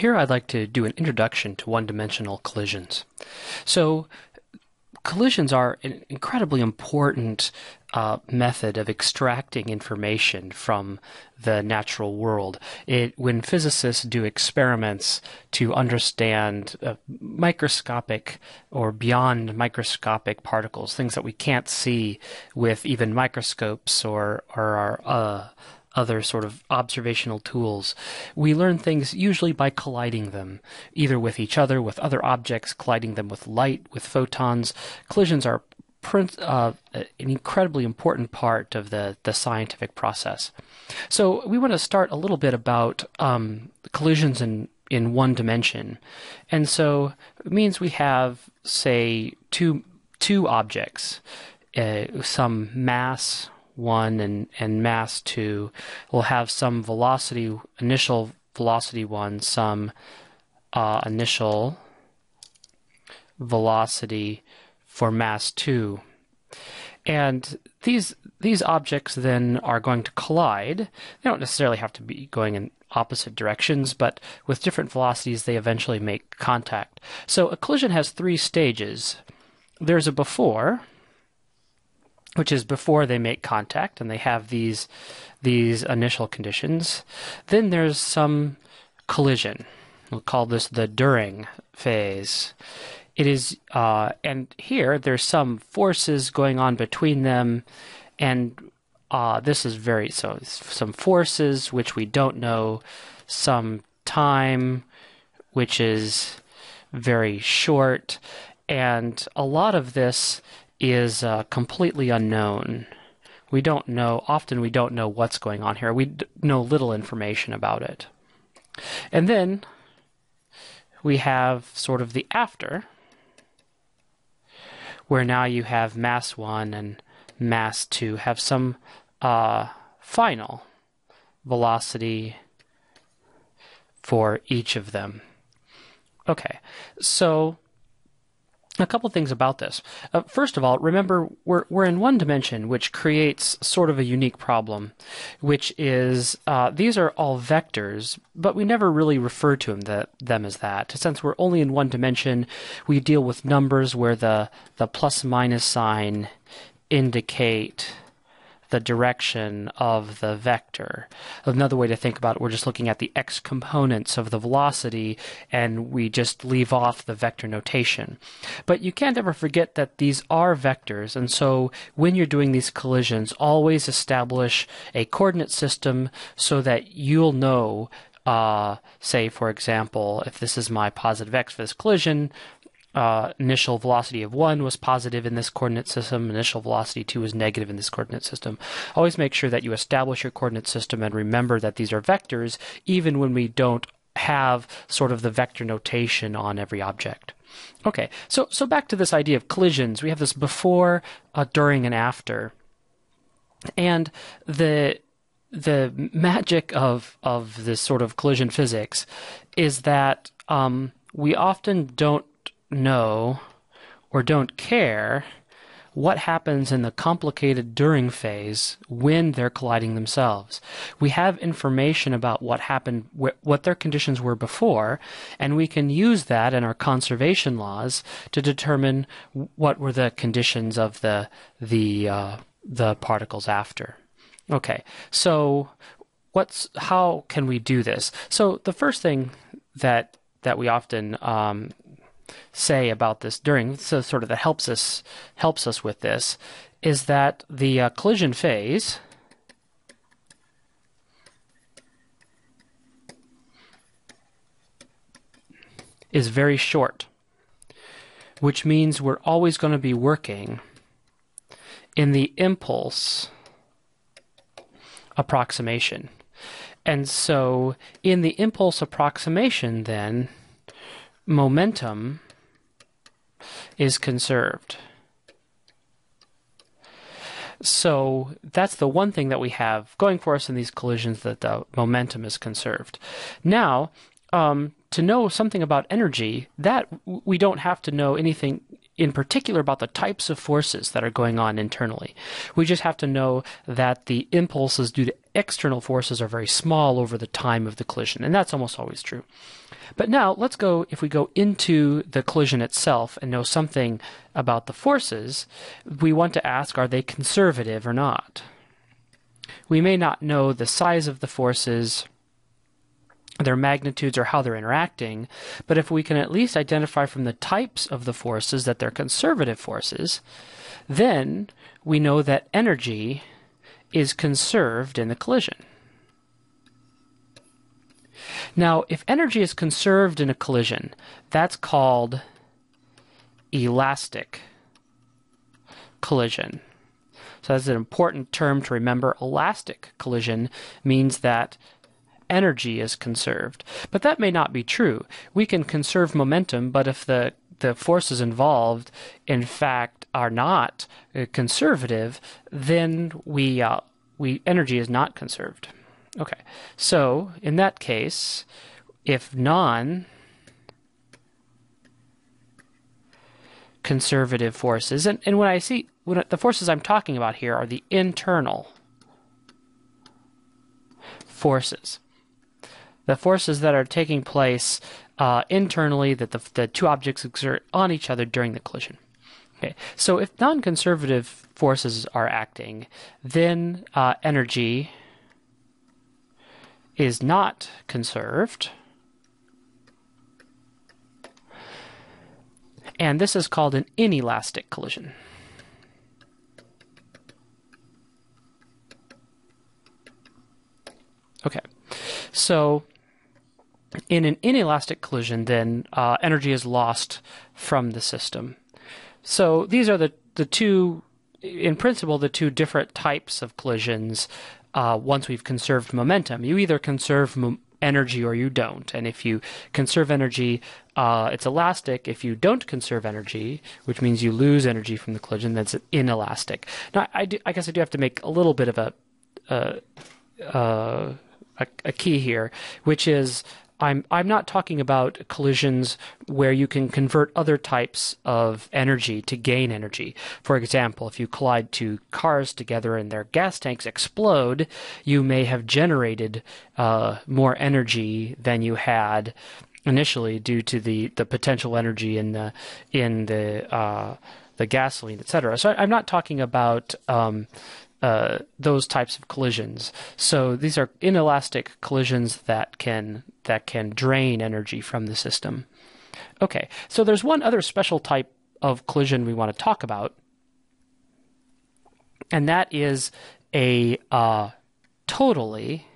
here I'd like to do an introduction to one-dimensional collisions. So collisions are an incredibly important uh, method of extracting information from the natural world. It, when physicists do experiments to understand uh, microscopic or beyond microscopic particles, things that we can't see with even microscopes or, or our uh, other sort of observational tools. We learn things usually by colliding them, either with each other, with other objects, colliding them with light, with photons. Collisions are uh, an incredibly important part of the, the scientific process. So we want to start a little bit about um, collisions in, in one dimension. And so it means we have, say, two, two objects, uh, some mass one and, and mass two will have some velocity, initial velocity one, some uh, initial velocity for mass two. And these these objects then are going to collide. They don't necessarily have to be going in opposite directions, but with different velocities they eventually make contact. So a collision has three stages. There's a before, which is before they make contact and they have these these initial conditions. Then there's some collision. We'll call this the during phase. It is, uh, and here there's some forces going on between them, and uh, this is very so some forces which we don't know, some time which is very short, and a lot of this is uh, completely unknown. We don't know, often we don't know what's going on here. We d- know little information about it. And then we have sort of the after, where now you have mass 1 and mass 2 have some uh, final velocity for each of them. Okay, so a couple things about this. Uh, first of all, remember we're we're in one dimension, which creates sort of a unique problem, which is uh, these are all vectors, but we never really refer to them, the, them as that. Since we're only in one dimension, we deal with numbers where the the plus minus sign indicate the direction of the vector. Another way to think about it, we're just looking at the x components of the velocity and we just leave off the vector notation. But you can't ever forget that these are vectors, and so when you're doing these collisions, always establish a coordinate system so that you'll know uh, say, for example, if this is my positive x for this collision, uh, initial velocity of 1 was positive in this coordinate system, initial velocity 2 was negative in this coordinate system. Always make sure that you establish your coordinate system and remember that these are vectors, even when we don't have sort of the vector notation on every object. Okay, so, so back to this idea of collisions. We have this before, uh, during, and after. And the the magic of of this sort of collision physics is that um, we often don't know or don't care what happens in the complicated during phase when they're colliding themselves. We have information about what happened, wh- what their conditions were before, and we can use that in our conservation laws to determine what were the conditions of the the uh, the particles after. Okay, so what's how can we do this? So the first thing that that we often um, say about this during so sort of that helps us helps us with this is that the uh, collision phase is very short, which means we're always going to be working in the impulse approximation. And so in the impulse approximation, then, momentum is conserved. So that's the one thing that we have going for us in these collisions that the momentum is conserved. Now, um, to know something about energy, that we don't have to know anything in particular about the types of forces that are going on internally. We just have to know that the impulses due to external forces are very small over the time of the collision, and that's almost always true. But now let's go, if we go into the collision itself and know something about the forces, we want to ask are they conservative or not? We may not know the size of the forces their magnitudes or how they're interacting, but if we can at least identify from the types of the forces that they're conservative forces, then we know that energy is conserved in the collision. Now, if energy is conserved in a collision, that's called elastic collision. So that's an important term to remember. Elastic collision means that energy is conserved. But that may not be true. We can conserve momentum, but if the the forces involved, in fact, are not uh, conservative, then we uh, we energy is not conserved. Okay, so in that case, if non conservative forces, and, and when I see when the forces I'm talking about here are the internal forces. The forces that are taking place uh, internally that the, the two objects exert on each other during the collision. Okay, so if non-conservative forces are acting, then uh, energy is not conserved. And this is called an inelastic collision. Okay, so in an inelastic collision, then uh, energy is lost from the system. So these are the, the two, in principle, the two different types of collisions uh, once we've conserved momentum. You either conserve mo- energy or you don't. And if you conserve energy, uh, it's elastic. If you don't conserve energy, which means you lose energy from the collision, that's inelastic. Now, I, do, I guess I do have to make a little bit of a, uh, uh, a, a key here, which is I'm I'm not talking about collisions where you can convert other types of energy to gain energy. For example, if you collide two cars together and their gas tanks explode, you may have generated uh, more energy than you had initially due to the, the potential energy in the in the uh, the gasoline, etc. So I'm not talking about um, uh, those types of collisions. So these are inelastic collisions that can that can drain energy from the system. Okay, so there's one other special type of collision we want to talk about, and that is a uh, totally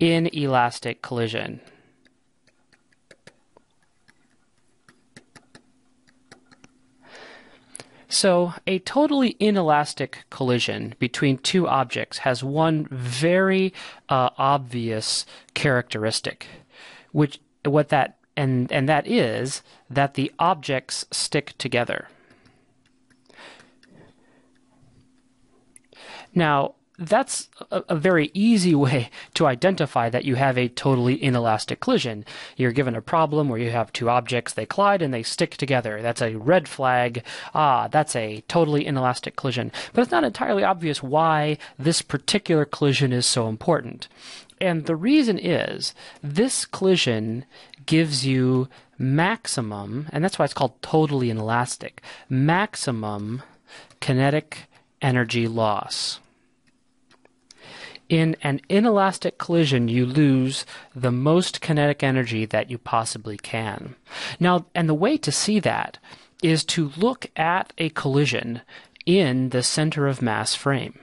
inelastic collision. So, a totally inelastic collision between two objects has one very uh, obvious characteristic, which what that and and that is that the objects stick together. Now, that's a, a, very easy way to identify that you have a totally inelastic collision. You're given a problem where you have two objects, they collide and they stick together. That's a red flag. Ah, that's a totally inelastic collision. But it's not entirely obvious why this particular collision is so important. And the reason is this collision gives you maximum, and that's why it's called totally inelastic, maximum kinetic energy loss. In an inelastic collision, you lose the most kinetic energy that you possibly can. Now, and the way to see that is to look at a collision in the center of mass frame.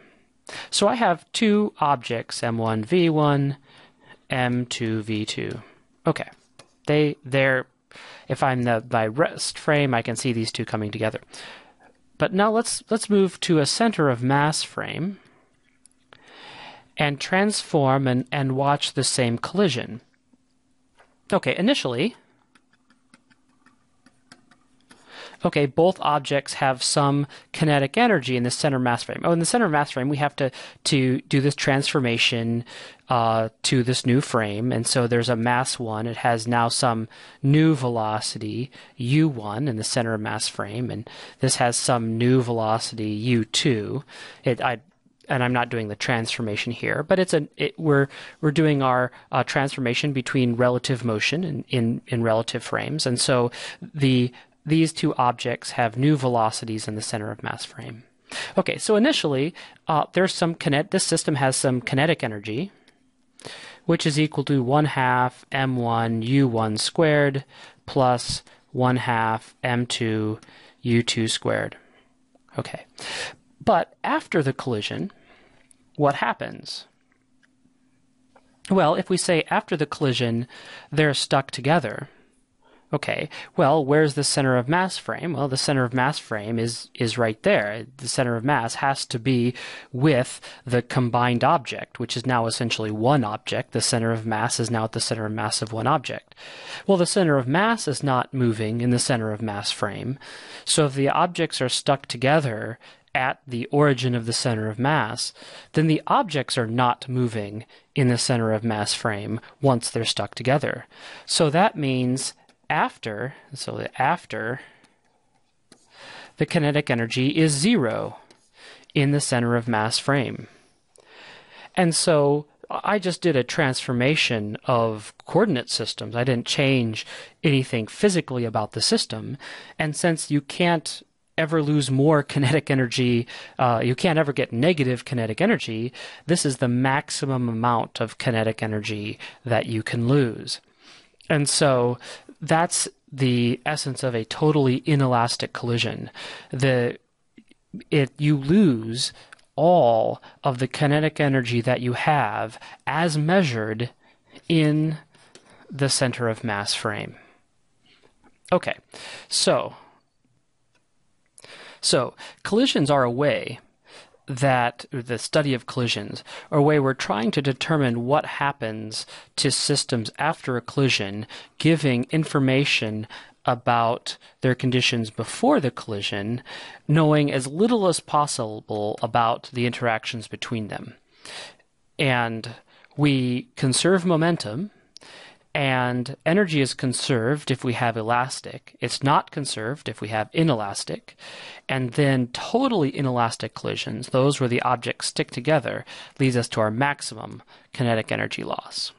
So I have two objects, M1, V1, M2, V2. Okay. They, they're, if I'm the, by rest frame, I can see these two coming together. But now let's, let's move to a center of mass frame and transform and, and watch the same collision. Okay, initially, okay, both objects have some kinetic energy in the center mass frame. Oh, in the center mass frame, we have to, to do this transformation uh, to this new frame. And so there's a mass 1. It has now some new velocity, u1, in the center of mass frame. And this has some new velocity, u2. It, I, and I'm not doing the transformation here, but it's a it, we're we're doing our uh, transformation between relative motion in, in in relative frames, and so the these two objects have new velocities in the center of mass frame. Okay, so initially, uh, there's some kinet. This system has some kinetic energy, which is equal to one half m1 u1 squared plus one half m2 u2 squared. Okay, but after the collision, what happens? Well, if we say after the collision they're stuck together, okay, well, where's the center of mass frame? Well, the center of mass frame is, is right there. The center of mass has to be with the combined object, which is now essentially one object. The center of mass is now at the center of mass of one object. Well, the center of mass is not moving in the center of mass frame. So if the objects are stuck together, at the origin of the center of mass, then the objects are not moving in the center of mass frame once they're stuck together. So that means after, so after, the kinetic energy is zero in the center of mass frame. And so I just did a transformation of coordinate systems. I didn't change anything physically about the system. And since you can't ever lose more kinetic energy, uh, you can't ever get negative kinetic energy, this is the maximum amount of kinetic energy that you can lose. And so that's the essence of a totally inelastic collision. The it you lose all of the kinetic energy that you have as measured in the center of mass frame. Okay, so so, collisions are a way that the study of collisions a way we're trying to determine what happens to systems after a collision, giving information about their conditions before the collision, knowing as little as possible about the interactions between them. And we conserve momentum and energy is conserved if we have elastic. It's not conserved if we have inelastic. And then totally inelastic collisions, those where the objects stick together, leads us to our maximum kinetic energy loss.